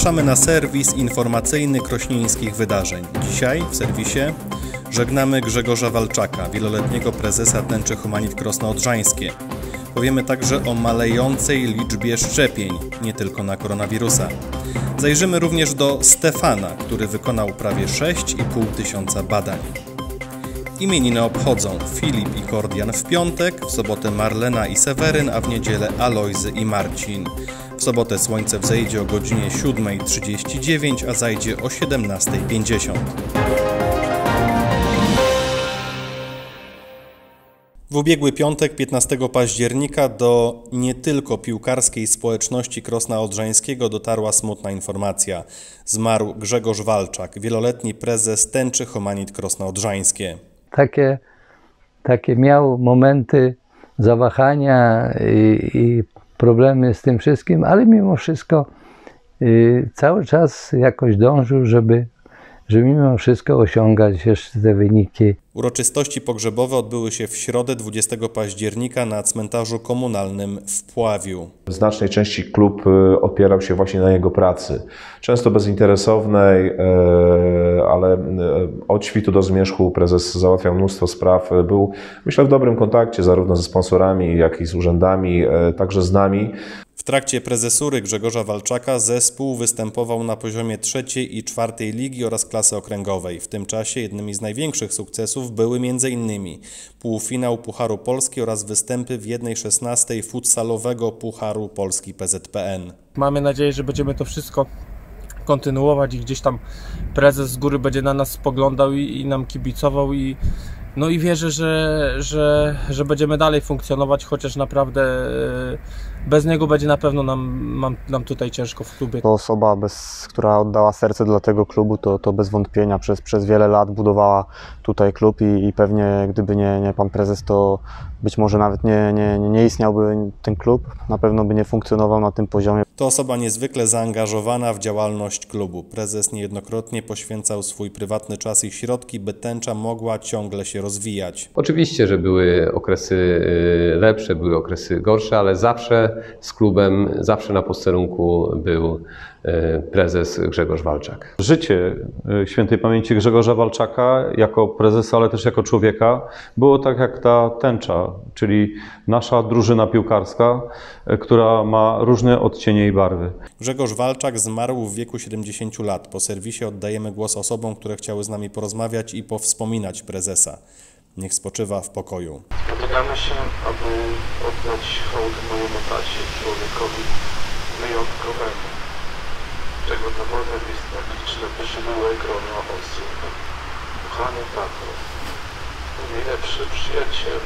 Zapraszamy na serwis informacyjny krośnieńskich wydarzeń. Dzisiaj w serwisie żegnamy Grzegorza Walczaka, wieloletniego prezesa tęczy Humanit Krosno Odrzańskie. Powiemy także o malejącej liczbie szczepień, nie tylko na koronawirusa. Zajrzymy również do Stefana, który wykonał prawie 6,5 tysiąca badań. Imieniny obchodzą Filip i Kordian w piątek, w sobotę Marlena i Seweryn, a w niedzielę Alojzy i Marcin. W sobotę słońce wzejdzie o godzinie 7.39, a zajdzie o 17.50. W ubiegły piątek, 15 października, do nie tylko piłkarskiej społeczności Krosna Odrzańskiego dotarła smutna informacja. Zmarł Grzegorz Walczak, wieloletni prezes tęczy Homanit Krosna Odrzańskie. Takie, takie miał momenty zawahania i, i problemy z tym wszystkim, ale mimo wszystko y, cały czas jakoś dążył, żeby, żeby mimo wszystko osiągać jeszcze te wyniki. Uroczystości pogrzebowe odbyły się w środę 20 października na cmentarzu komunalnym w Pławiu. W znacznej części klub y, opierał się właśnie na jego pracy. Często bezinteresownej, e, ale e, od świtu do zmierzchu prezes załatwiał mnóstwo spraw. Był, myślę, w dobrym kontakcie zarówno ze sponsorami, jak i z urzędami, e, także z nami. W trakcie prezesury Grzegorza Walczaka zespół występował na poziomie trzeciej i czwartej ligi oraz klasy okręgowej. W tym czasie jednymi z największych sukcesów były m.in. półfinał Pucharu Polski oraz występy w 1.16 futsalowego Pucharu Polski PZPN. Mamy nadzieję, że będziemy to wszystko kontynuować i gdzieś tam prezes z góry będzie na nas spoglądał i, i nam kibicował i no i wierzę, że, że, że będziemy dalej funkcjonować, chociaż naprawdę e, bez niego będzie na pewno nam, nam tutaj ciężko w klubie. To osoba, bez, która oddała serce dla tego klubu, to, to bez wątpienia przez, przez wiele lat budowała tutaj klub i, i pewnie gdyby nie, nie pan prezes, to być może nawet nie, nie, nie istniałby ten klub, na pewno by nie funkcjonował na tym poziomie. To osoba niezwykle zaangażowana w działalność klubu. Prezes niejednokrotnie poświęcał swój prywatny czas i środki, by tęcza mogła ciągle się rozwijać. Oczywiście, że były okresy y, lepsze, były okresy gorsze, ale zawsze z klubem, zawsze na posterunku był y, prezes Grzegorz Walczak. Życie y, świętej pamięci Grzegorza Walczaka jako prezesa, ale też jako człowieka było tak jak ta tęcza, czyli nasza drużyna piłkarska, która ma różne odcienie i barwy. Grzegorz Walczak zmarł w wieku 70 lat. Po serwisie oddajemy głos osobom, które chciały z nami porozmawiać i powspominać prezesa. Niech spoczywa w pokoju. Spotykamy się, aby oddać hołd mojemu tacie, człowiekowi wyjątkowemu, czego dowodem jest tak liczne pożyłe grono osób. Kochany tato, najlepszy przyjaciel,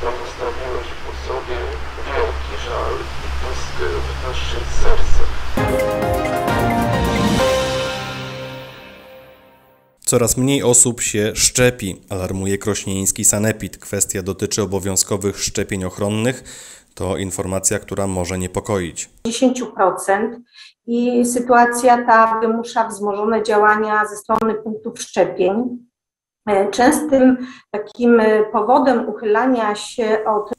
pozostawiłeś po sobie wielki żal i troskę w naszych sercach. Coraz mniej osób się szczepi, alarmuje krośnieński sanepid. Kwestia dotyczy obowiązkowych szczepień ochronnych. To informacja, która może niepokoić. 10% i sytuacja ta wymusza wzmożone działania ze strony punktów szczepień. Częstym takim powodem uchylania się od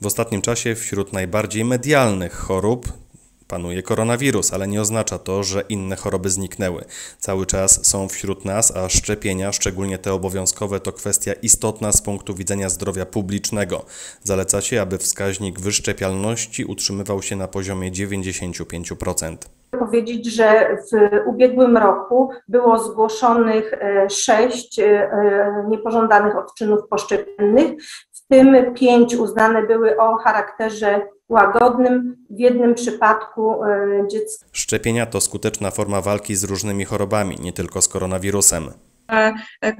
W ostatnim czasie wśród najbardziej medialnych chorób panuje koronawirus, ale nie oznacza to, że inne choroby zniknęły. Cały czas są wśród nas, a szczepienia, szczególnie te obowiązkowe, to kwestia istotna z punktu widzenia zdrowia publicznego. Zaleca się, aby wskaźnik wyszczepialności utrzymywał się na poziomie 95%. powiedzieć, że w ubiegłym roku było zgłoszonych e, sześć e, niepożądanych odczynów poszczepiennych, w tym pięć uznane były o charakterze łagodnym, w jednym przypadku e, dziecko. Szczepienia to skuteczna forma walki z różnymi chorobami, nie tylko z koronawirusem.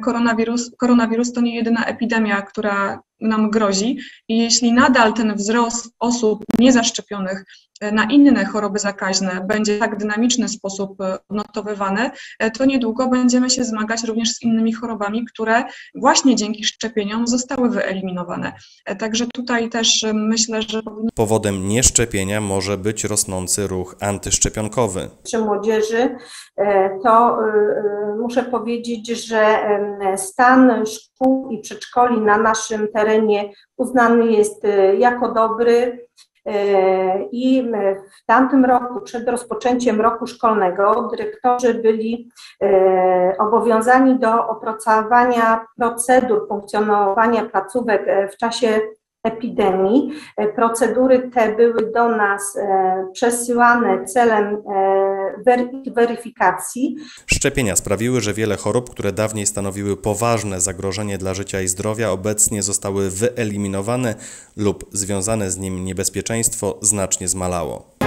Koronawirus, koronawirus to nie jedyna epidemia, która nam grozi i jeśli nadal ten wzrost osób niezaszczepionych na inne choroby zakaźne będzie w tak dynamiczny sposób odnotowywany, to niedługo będziemy się zmagać również z innymi chorobami, które właśnie dzięki szczepieniom zostały wyeliminowane. Także tutaj też myślę, że. Powodem nieszczepienia może być rosnący ruch antyszczepionkowy. Przy młodzieży to muszę powiedzieć, że stan szkół i przedszkoli na naszym terenie uznany jest jako dobry. I w tamtym roku, przed rozpoczęciem roku szkolnego, dyrektorzy byli obowiązani do opracowania procedur funkcjonowania placówek w czasie epidemii. Procedury te były do nas e, przesyłane celem e, weryfikacji. Szczepienia sprawiły, że wiele chorób, które dawniej stanowiły poważne zagrożenie dla życia i zdrowia, obecnie zostały wyeliminowane lub związane z nim niebezpieczeństwo znacznie zmalało.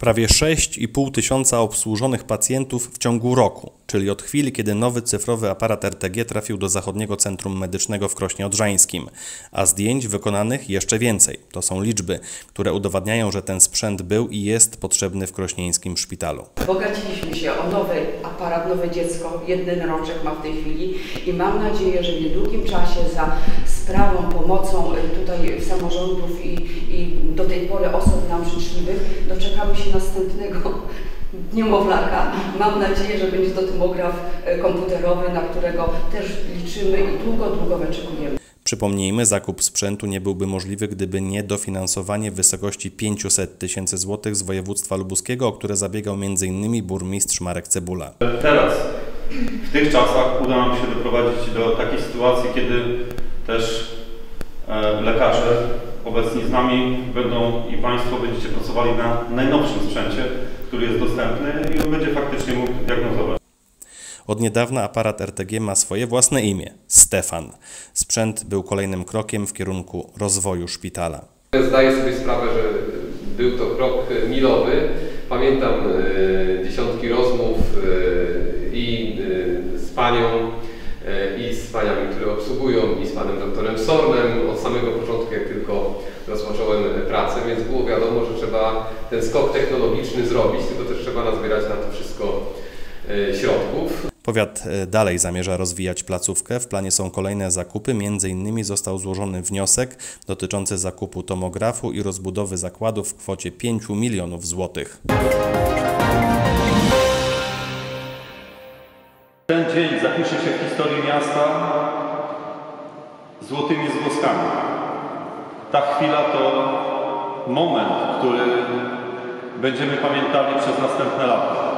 Prawie 6,5 tysiąca obsłużonych pacjentów w ciągu roku, czyli od chwili, kiedy nowy cyfrowy aparat RTG trafił do Zachodniego Centrum Medycznego w Krośnie Odrzańskim, a zdjęć wykonanych jeszcze więcej. To są liczby, które udowadniają, że ten sprzęt był i jest potrzebny w krośnieńskim szpitalu. Bogaciliśmy się o nowy aparat, nowe dziecko, jeden rączek ma w tej chwili i mam nadzieję, że w niedługim czasie za sprawą, pomocą tutaj samorządów i, i do tej pory osób nam życzliwych doczekamy się następnego niemowlaka. Mam nadzieję, że będzie to tomograf e, komputerowy, na którego też liczymy i długo, długo wyczekujemy. Przypomnijmy, zakup sprzętu nie byłby możliwy, gdyby nie dofinansowanie w wysokości 500 tysięcy złotych z województwa lubuskiego, o które zabiegał m.in. burmistrz Marek Cebula. Teraz, w tych czasach uda nam się doprowadzić do takiej sytuacji, kiedy też e, lekarze obecni z nami będą i Państwo będziecie pracowali na najnowszym sprzęcie, który jest dostępny i on będzie faktycznie mógł diagnozować. Od niedawna aparat RTG ma swoje własne imię Stefan. Sprzęt był kolejnym krokiem w kierunku rozwoju szpitala. Zdaję sobie sprawę, że był to krok milowy. Pamiętam e, dziesiątki rozmów e, i e, z panią, paniami, które obsługują, i z panem doktorem Sornem od samego początku, jak tylko rozpocząłem pracę, więc było wiadomo, że trzeba ten skok technologiczny zrobić, tylko też trzeba nazbierać na to wszystko środków. Powiat dalej zamierza rozwijać placówkę. W planie są kolejne zakupy. Między innymi został złożony wniosek dotyczący zakupu tomografu i rozbudowy zakładów w kwocie 5 milionów złotych. Ten dzień zapisze się w historii miasta złotymi zgłoskami. Ta chwila to moment, który będziemy pamiętali przez następne lata.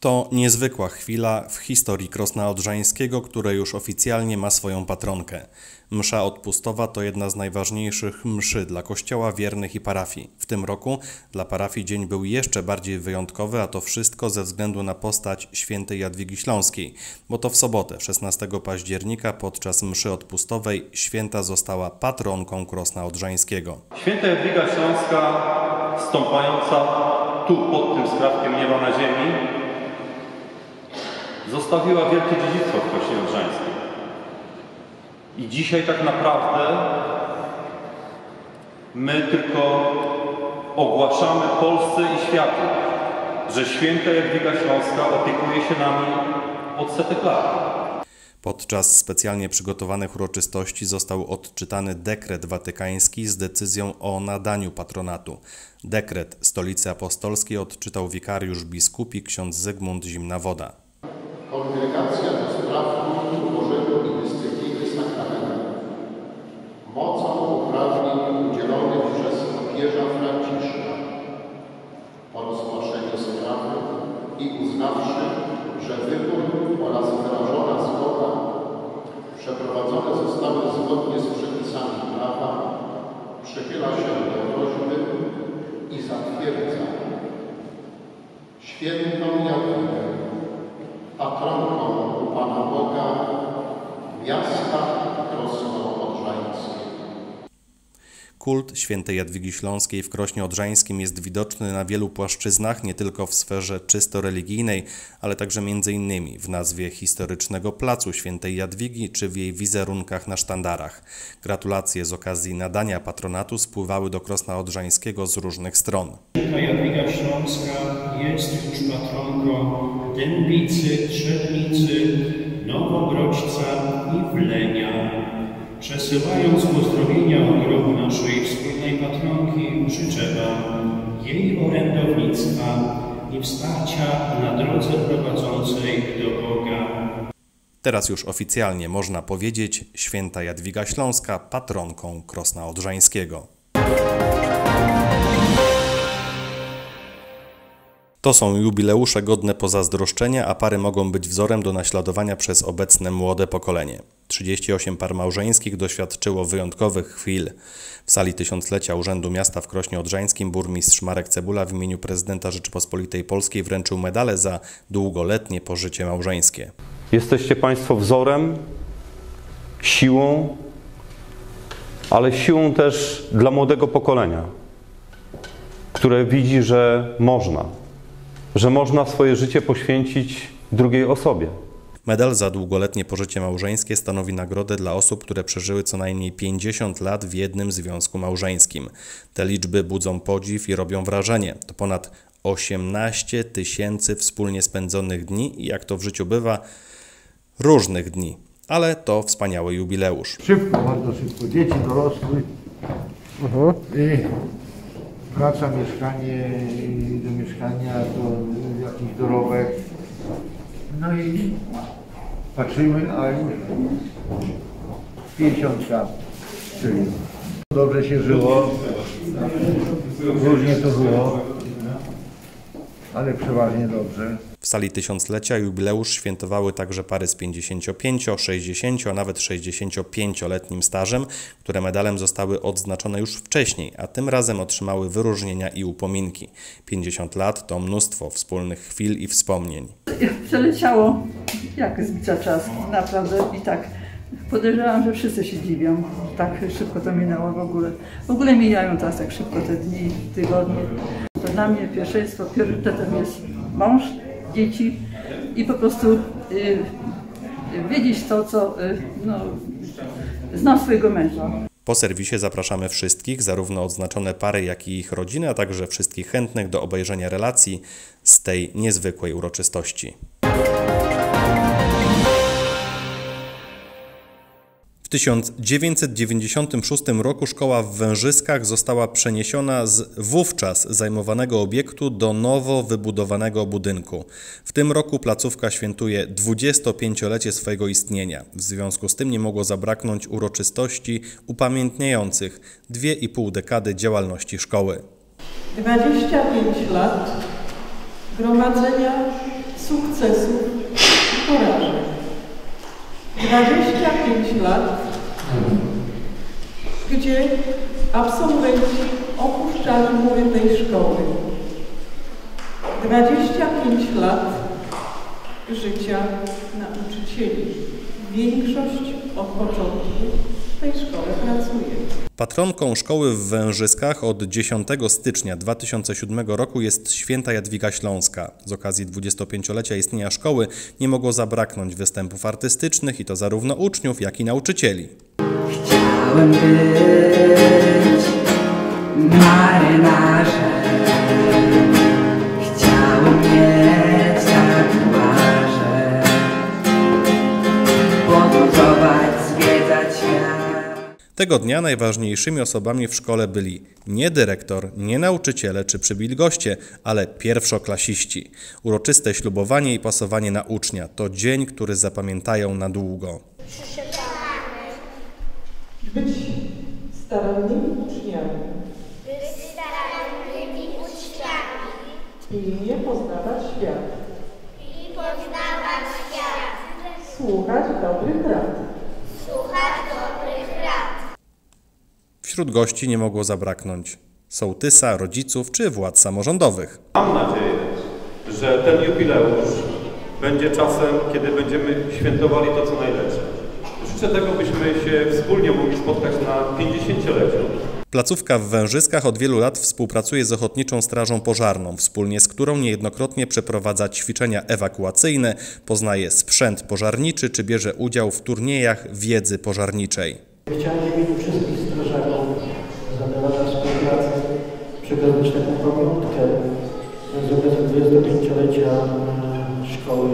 To niezwykła chwila w historii Krosna Odrzańskiego, które już oficjalnie ma swoją patronkę. Msza odpustowa to jedna z najważniejszych mszy dla kościoła wiernych i parafii. W tym roku dla parafii dzień był jeszcze bardziej wyjątkowy, a to wszystko ze względu na postać świętej Jadwigi Śląskiej, bo to w sobotę 16 października podczas mszy odpustowej święta została patronką Krosna Odrzańskiego. Święta Jadwiga Śląska stąpająca tu pod tym skrawkiem nieba na ziemi zostawiła wielkie dziedzictwo w Krośnie Odrzańskiej. I dzisiaj tak naprawdę my tylko ogłaszamy Polsce i światu, że święta Jadwiga Śląska opiekuje się nami od setek lat. Podczas specjalnie przygotowanych uroczystości został odczytany dekret watykański z decyzją o nadaniu patronatu. Dekret Stolicy Apostolskiej odczytał wikariusz biskupi ksiądz Zygmunt Zimna-Woda. Kongregacja do spraw kultu Bożego i dyscypliny sakramentu mocą uprawnień udzielonych przez papieża Franciszka. Po rozpatrzeniu sprawy i uznawszy, że wybór oraz wyrażona zgoda przeprowadzone zostały zgodnie z przepisami prawa, przychyla się do prośby i zatwierdza. Świętą Jadwigę patronką Pana Boga miasta Krosno Odrzańskie. Kult świętej Jadwigi Śląskiej w Krośnie Odrzańskim jest widoczny na wielu płaszczyznach, nie tylko w sferze czysto religijnej, ale także m.in. w nazwie historycznego placu świętej Jadwigi czy w jej wizerunkach na sztandarach. Gratulacje z okazji nadania patronatu spływały do Krosna Odrzańskiego z różnych stron. Święta Jadwiga Śląska jest już patronką Dębicy, Trzebnicy, Nowobrodźca i Wlenia. Przesyłając pozdrowienia o grobu naszej wspólnej patronki, życzę Wam jej orędownictwa i wsparcia na drodze prowadzącej do Boga. Teraz już oficjalnie można powiedzieć święta Jadwiga Śląska patronką Krosna Odrzańskiego. To są jubileusze godne pozazdroszczenia, a pary mogą być wzorem do naśladowania przez obecne młode pokolenie. 38 par małżeńskich doświadczyło wyjątkowych chwil. W sali tysiąclecia Urzędu Miasta w Krośnie Odrzańskim burmistrz Marek Cebula w imieniu prezydenta Rzeczypospolitej Polskiej wręczył medale za długoletnie pożycie małżeńskie. Jesteście Państwo wzorem, siłą, ale siłą też dla młodego pokolenia, które widzi, że można, że można swoje życie poświęcić drugiej osobie. Medal za długoletnie pożycie małżeńskie stanowi nagrodę dla osób, które przeżyły co najmniej 50 lat w jednym związku małżeńskim. Te liczby budzą podziw i robią wrażenie. To ponad 18 tysięcy wspólnie spędzonych dni i jak to w życiu bywa, różnych dni. Ale to wspaniały jubileusz. Szybko, bardzo szybko. Dzieci dorosły. I praca, mieszkanie, do mieszkania, to jakiś dorobek. No i patrzymy, a już 50 lat. Czyli dobrze się żyło. Różnie to było, ale przeważnie dobrze. W sali tysiąclecia jubileusz świętowały także pary z 55, 60, a nawet 65-letnim stażem, które medalem zostały odznaczone już wcześniej, a tym razem otrzymały wyróżnienia i upominki. 50 lat to mnóstwo wspólnych chwil i wspomnień. Przeleciało jak zbica czas, naprawdę i tak podejrzewam, że wszyscy się dziwią. Tak szybko to minęło w ogóle. W ogóle mijają teraz tak szybko te dni, tygodnie. To dla mnie pierwszeństwo, priorytetem jest mąż, dzieci i po prostu y, wiedzieć to, co y, no, swojego męża. Po serwisie zapraszamy wszystkich, zarówno odznaczone pary, jak i ich rodziny, a także wszystkich chętnych do obejrzenia relacji z tej niezwykłej uroczystości. W 1996 roku szkoła w Wężyskach została przeniesiona z wówczas zajmowanego obiektu do nowo wybudowanego budynku. W tym roku placówka świętuje 25-lecie swojego istnienia. W związku z tym nie mogło zabraknąć uroczystości upamiętniających dwie i pół dekady działalności szkoły. 25 lat gromadzenia sukcesów i porażek. 25 lat, gdzie absolwenci opuszczali mury tej szkoły. 25 lat życia nauczycieli. Większość od początku tej szkole pracuje. Patronką szkoły w Wężyskach od 10 stycznia 2007 roku jest święta Jadwiga Śląska. Z okazji 25-lecia istnienia szkoły nie mogło zabraknąć występów artystycznych i to zarówno uczniów, jak i nauczycieli. Chciałem być marynarzem. Tego dnia najważniejszymi osobami w szkole byli nie dyrektor, nie nauczyciele czy przybyli goście, ale pierwszoklasiści. Uroczyste ślubowanie i pasowanie na ucznia to dzień, który zapamiętają na długo. Być starannymi uczniami. Być starannymi uczniami. Pilnie poznawać świat, i poznawać świat, słuchać dobrych rad, słuchać dobrych rad. Wśród gości nie mogło zabraknąć sołtysa, rodziców czy władz samorządowych. Mam nadzieję, że ten jubileusz będzie czasem, kiedy będziemy świętowali to, co najlepsze. Życzę tego, byśmy się wspólnie mogli spotkać na 50-leciu Placówka w Wężyskach od wielu lat współpracuje z Ochotniczą Strażą Pożarną, wspólnie z którą niejednokrotnie przeprowadza ćwiczenia ewakuacyjne, poznaje sprzęt pożarniczy czy bierze udział w turniejach wiedzy pożarniczej. Chciałem w imieniu wszystkich strażaków za te lata współpracy przekazać taką pamiątkę z okazji 25-lecia e, szkoły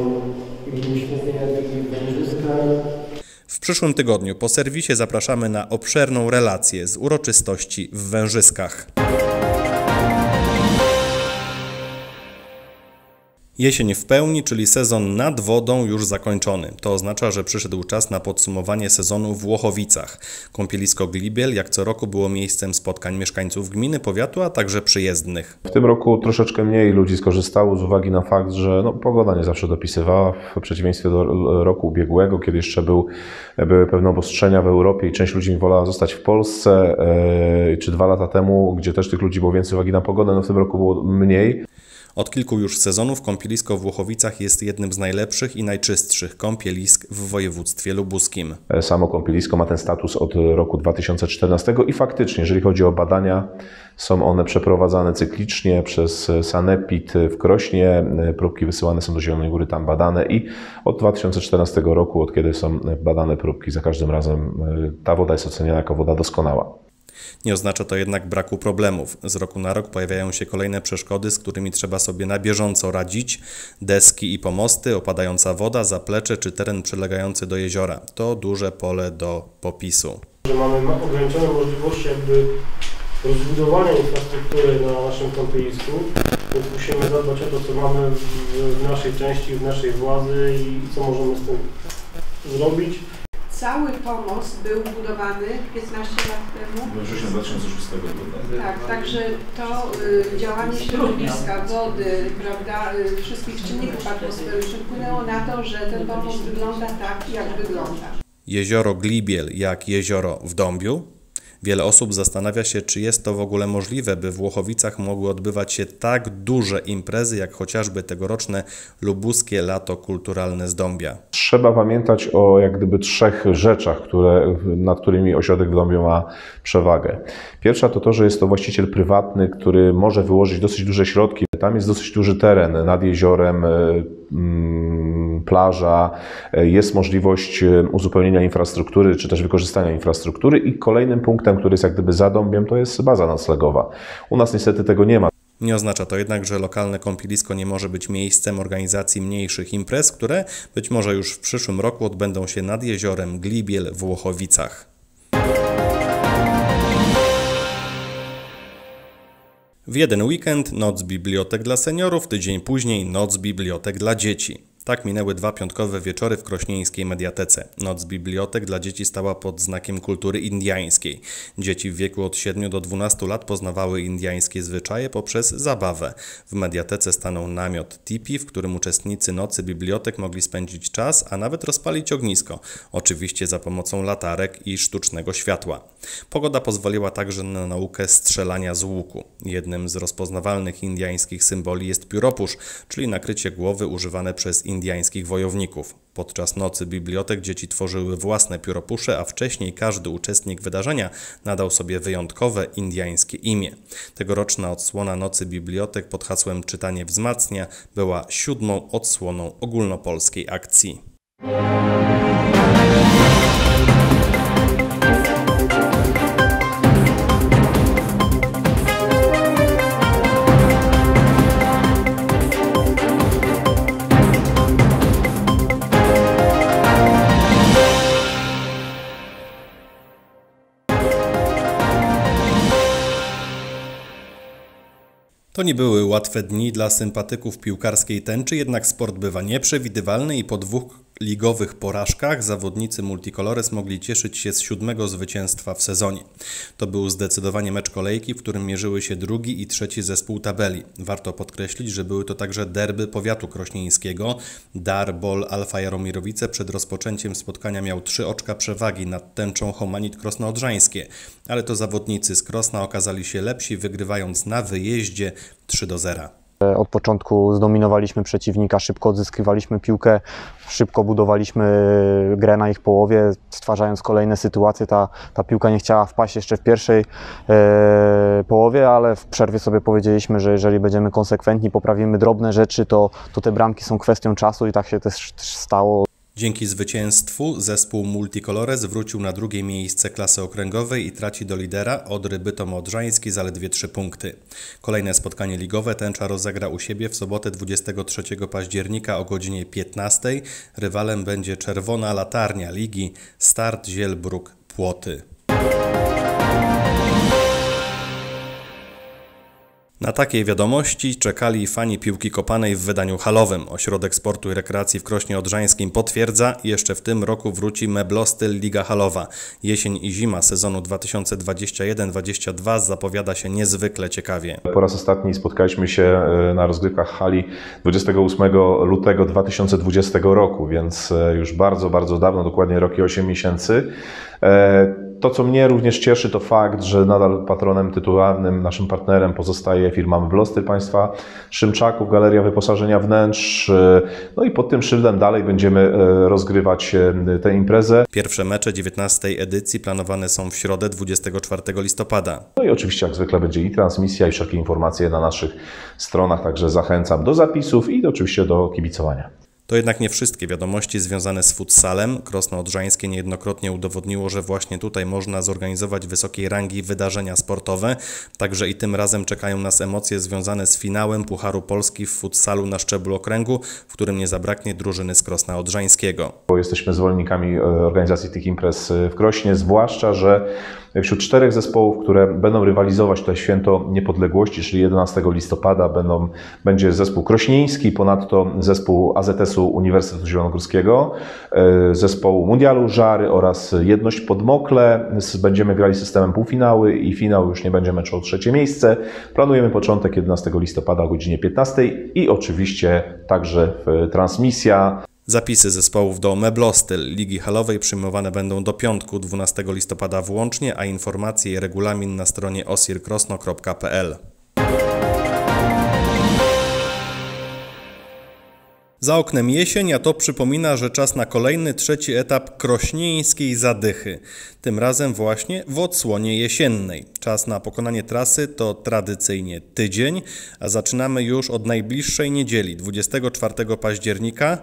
imienia świętej Jadwigi w Wężyskach. W przyszłym tygodniu po serwisie zapraszamy na obszerną relację z uroczystości w Wężyskach. Jesień w pełni, czyli sezon nad wodą już zakończony. To oznacza, że przyszedł czas na podsumowanie sezonu w Włochowicach. Kąpielisko Glibiel jak co roku było miejscem spotkań mieszkańców gminy, powiatu, a także przyjezdnych. W tym roku troszeczkę mniej ludzi skorzystało z uwagi na fakt, że no, pogoda nie zawsze dopisywała, w przeciwieństwie do roku ubiegłego, kiedy jeszcze był, były pewne obostrzenia w Europie i część ludzi wolała zostać w Polsce, e, czy dwa lata temu, gdzie też tych ludzi było więcej uwagi na pogodę, no w tym roku było mniej. Od kilku już sezonów kąpielisko w Włochowicach jest jednym z najlepszych i najczystszych kąpielisk w województwie lubuskim. Samo kąpielisko ma ten status od roku 2014 i faktycznie, jeżeli chodzi o badania, są one przeprowadzane cyklicznie przez Sanepid w Krośnie. Próbki wysyłane są do Zielonej Góry, tam badane i od 2014 roku, od kiedy są badane próbki, za każdym razem ta woda jest oceniana jako woda doskonała. Nie oznacza to jednak braku problemów. Z roku na rok pojawiają się kolejne przeszkody, z którymi trzeba sobie na bieżąco radzić. Deski i pomosty, opadająca woda, zaplecze czy teren przylegający do jeziora. To duże pole do popisu. Mamy ograniczone możliwości jakby rozbudowania infrastruktury na naszym kąpielisku, więc musimy zadbać o to, co mamy w naszej części, w naszej władzy i co możemy z tym zrobić. Cały pomost był budowany 15 lat temu. We wrześniu 2006 roku. Tak, także to y, działanie środowiska, wody, prawda, y, wszystkich czynników atmosferycznych wpłynęło na to, że ten pomost wygląda tak, jak wygląda. Jezioro Glibiel jak jezioro w Dąbiu? Wiele osób zastanawia się, czy jest to w ogóle możliwe, by w Włochowicach mogły odbywać się tak duże imprezy, jak chociażby tegoroczne lubuskie lato kulturalne z Dąbia. Trzeba pamiętać o jak gdyby trzech rzeczach, które, nad którymi ośrodek w ma przewagę. Pierwsza to to, że jest to właściciel prywatny, który może wyłożyć dosyć duże środki. Tam jest dosyć duży teren nad jeziorem, plaża, jest możliwość uzupełnienia infrastruktury, czy też wykorzystania infrastruktury i kolejnym punktem, który jest jak gdyby za Dąbiem, to jest baza noclegowa. U nas niestety tego nie ma. Nie oznacza to jednak, że lokalne kąpielisko nie może być miejscem organizacji mniejszych imprez, które być może już w przyszłym roku odbędą się nad jeziorem Glibiel w Włochowicach. W jeden weekend noc bibliotek dla seniorów, tydzień później noc bibliotek dla dzieci. Tak minęły dwa piątkowe wieczory w krośnieńskiej mediatece. Noc bibliotek dla dzieci stała pod znakiem kultury indiańskiej. Dzieci w wieku od 7 do 12 lat poznawały indiańskie zwyczaje poprzez zabawę. W mediatece stanął namiot tipi, w którym uczestnicy nocy bibliotek mogli spędzić czas, a nawet rozpalić ognisko. Oczywiście za pomocą latarek i sztucznego światła. Pogoda pozwoliła także na naukę strzelania z łuku. Jednym z rozpoznawalnych indiańskich symboli jest pióropusz, czyli nakrycie głowy używane przez indiańskich wojowników. Podczas nocy bibliotek dzieci tworzyły własne pióropusze, a wcześniej każdy uczestnik wydarzenia nadał sobie wyjątkowe indiańskie imię. Tegoroczna odsłona nocy bibliotek pod hasłem Czytanie wzmacnia była siódmą odsłoną ogólnopolskiej akcji. To nie były łatwe dni dla sympatyków piłkarskiej tęczy, jednak sport bywa nieprzewidywalny i po dwóch ligowych porażkach zawodnicy Multicolores mogli cieszyć się z siódmego zwycięstwa w sezonie. To był zdecydowanie mecz kolejki, w którym mierzyły się drugi i trzeci zespół tabeli. Warto podkreślić, że były to także derby powiatu krośnieńskiego. Dar Bol Alfa Jaromirowice przed rozpoczęciem spotkania miał trzy oczka przewagi nad tęczą Homanit Krosno-Odrzańskie, ale to zawodnicy z Krosna okazali się lepsi, wygrywając na wyjeździe 3 do 0. E, Od początku zdominowaliśmy przeciwnika, szybko odzyskiwaliśmy piłkę, szybko budowaliśmy grę na ich połowie, stwarzając kolejne sytuacje. Ta, ta piłka nie chciała wpaść jeszcze w pierwszej e, połowie, ale w przerwie sobie powiedzieliśmy, że jeżeli będziemy konsekwentni, poprawimy drobne rzeczy, to, to te bramki są kwestią czasu i tak się też, też stało. Dzięki zwycięstwu zespół Multicolores wrócił na drugie miejsce klasy okręgowej i traci do lidera Odry Bytom Odrzański zaledwie 3 punkty. Kolejne spotkanie ligowe Tęcza rozegra u siebie w sobotę 23 października o godzinie 15. Rywalem będzie Czerwona Latarnia Ligi Start Zielbruk Płoty. Na takiej wiadomości czekali fani piłki kopanej w wydaniu halowym. Ośrodek Sportu i Rekreacji w Krośnie Odrzańskim potwierdza, jeszcze w tym roku wróci Meblostyl Liga Halowa. Jesień i zima sezonu 2021-22 zapowiada się niezwykle ciekawie. Po raz ostatni spotkaliśmy się e, na rozgrywkach hali 28 lutego 2020 roku, więc e, już bardzo, bardzo dawno, dokładnie rok i 8 miesięcy. To, co mnie również cieszy, to fakt, że nadal patronem tytularnym, naszym partnerem pozostaje firma Meblostyl państwa Szymczaków, Galeria Wyposażenia Wnętrz. E, No i pod tym szyldem dalej będziemy e, rozgrywać e, tę imprezę. Pierwsze mecze 19 edycji planowane są w środę 24 listopada. No i oczywiście jak zwykle będzie i transmisja, i wszelkie informacje na naszych stronach, także zachęcam do zapisów i oczywiście do kibicowania. To jednak nie wszystkie wiadomości związane z futsalem. Krosno Odrzańskie niejednokrotnie udowodniło, że właśnie tutaj można zorganizować wysokiej rangi wydarzenia sportowe. Także i tym razem czekają nas emocje związane z finałem Pucharu Polski w futsalu na szczeblu okręgu, w którym nie zabraknie drużyny z Krosna Odrzańskiego. Bo jesteśmy zwolennikami e, organizacji tych imprez e, w Krośnie, zwłaszcza, że wśród czterech zespołów, które będą rywalizować tutaj święto niepodległości, czyli 11 listopada będą, będzie zespół krośnieński, ponadto zespół Uniwersytetu Zielonogórskiego, e, zespołu Mundialu Żary oraz Jedność Podmokle. Będziemy grali systemem półfinały i finał już nie będzie meczu o trzecie miejsce. Planujemy początek 11 listopada o godzinie 15 i oczywiście także w- transmisja. Zapisy zespołów do Meblostyl Ligi Halowej przyjmowane będą do piątku 12 listopada włącznie, a informacje i regulamin na stronie osirkrosno.pl. Za oknem jesień, a to przypomina, że czas na kolejny, trzeci etap krośnieńskiej zadychy. Tym razem właśnie w odsłonie jesiennej. Czas na pokonanie trasy to tradycyjnie tydzień, a zaczynamy już od najbliższej niedzieli, 24 października,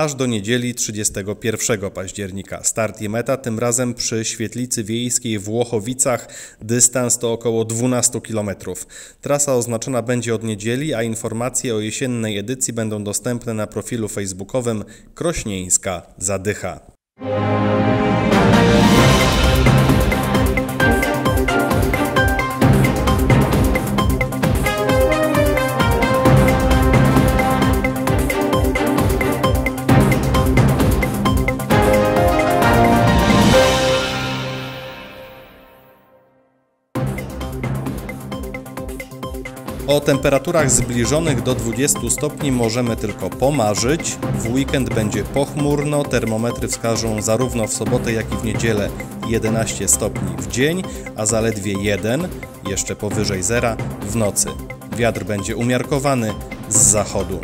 aż do niedzieli 31 października. Start i meta tym razem przy Świetlicy Wiejskiej w Łochowicach. Dystans to około 12 km. Trasa oznaczona będzie od niedzieli, a informacje o jesiennej edycji będą dostępne na profilu facebookowym Krośnieńska Zadycha. O temperaturach zbliżonych do 20 stopni możemy tylko pomarzyć. W weekend będzie pochmurno, termometry wskażą zarówno w sobotę, jak i w niedzielę 11 stopni w dzień, a zaledwie 1, jeszcze powyżej zera, w nocy. Wiatr będzie umiarkowany z zachodu.